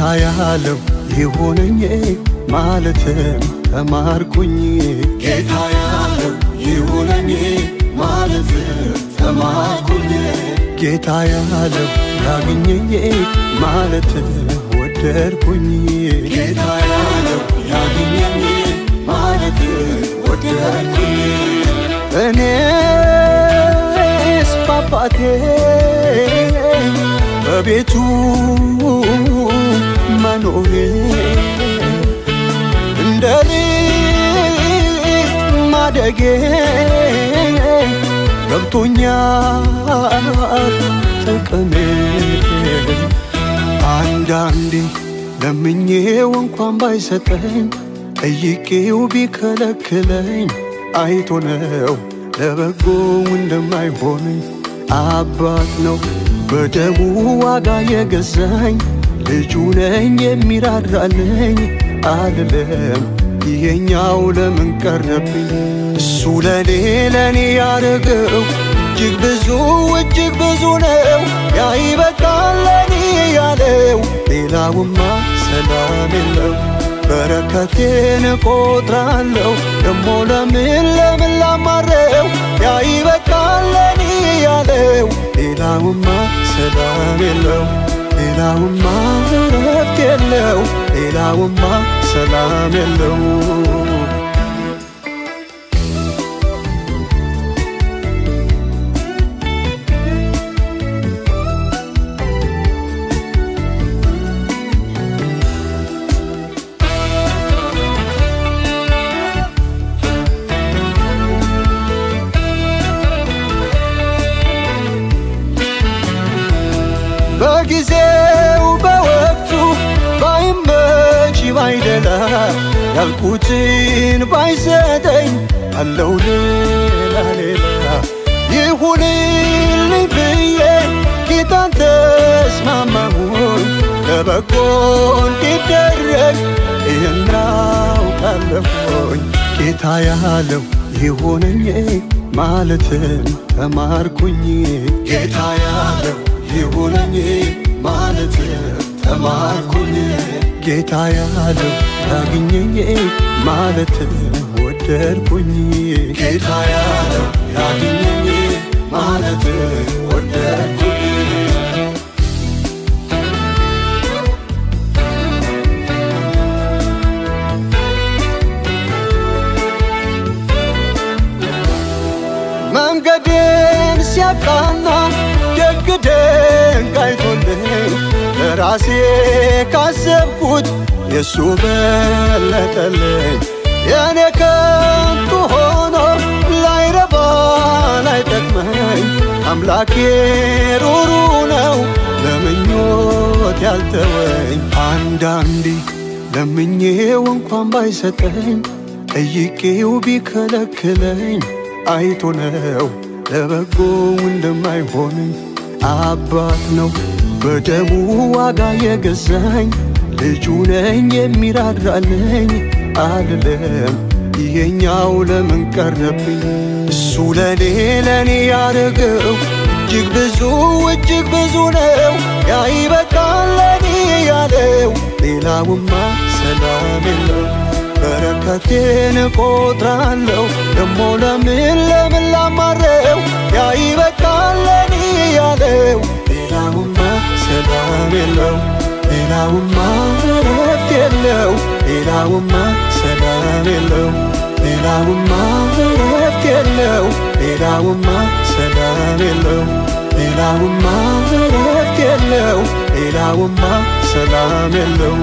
ጌታ ያለው ይሁነኝ ማለትም ተማርኩኝ። ጌታ ያለው ይሁነኝ ማለትም ተማርኩኝ። ጌታ ያለው ያግኘኝ ማለት ወደድኩኝ። ጌታ ያለው ያግኘኝ ማለት ወደድኩኝ። እኔስ ባባቴ በቤቱ ማደጌ ገብቶኛል ጥቅሜ። አንዳንዴ ለምኜው እንኳን ባይሰጠኝ ጠይቄው ቢከለክለኝ አይቶ ነው ለበጎ እንደማይሆነኝ። አባት ነው በደሙ ዋጋ የገዛኝ ልጁ ነኝ የሚራራልኝ አልለም ይሄኛው ለምን ቀረብኝ? እሱ ለኔ ለኔ ያደረገው እጅግ ብዙ እጅግ ብዙ ነው። ያ ይበቃል ለኔ ያለው ሌላውማ ሰላም የለው በረከቴን እቆጥራለሁ ደሞ ለምን ለምን ላማረው? ያ ይበቃል ለኔ ያለው ሌላውማ ሰላም የለው ሌላውማ እረፍት የለው። ሌላውማ ሰላም የለው በጊዜው ባይደላ ያልኩትን ባይሰጠኝ አለው ሌላ ሌላ። ይሁንልኝ ብዬ ጌታን ተስማማሁኝ። ለበጎ እንዲደረግ ይህን አውቃለሁኝ። ጌታ ያለው ይሁነኝ ማለትን ተማርኩኝ። ጌታ ያለው ይሁነኝ ማለት ተማርኩኝ። ጌታ ያለው ያግኘኝ ማለት ወደድኩኝ። ጌታ ያለው ያግኘኝ ማለት ወደድኩኝ። መንገዴን ሲያቃና ለራሴ ካሰብኩት የእሱ በለጠልኝ የእኔ ከንቱ ሆኖ ላይረባ ላይጠቅመኝ። አምላኬ ሩሩ ነው ለምኞት ያልተወኝ። አንዳንዴ ለምኜው እንኳን ባይሰጠኝ ጠይቄው ቢከለክለኝ። አይቶ ነው ለበጎ እንደማይሆነኝ። አባት ነው በደሙ ዋጋ የገዛኝ ልጁ ነኝ የሚራራልኝ አልለም ይሄኛው ለምን ቀረብኝ? እሱ ለኔ ለኔ ያደረገው እጅግ ብዙ እጅግ ብዙ ነው። ያ ይበቃል ለኔ ያለው ሌላውማ ሰላም የለው በረከቴን እቆጥራለሁ ደሞ ለምን ለምን ላማረው? ያ ለኔ ያለው ሌላውማ እረፍት የለው ሌላውማ ሰላም የለው ሌላውማ እረፍት የለው ሌላውማ ሰላም የለው ሌላውማ እረፍት የለው ሌላውማ ሰላም የለው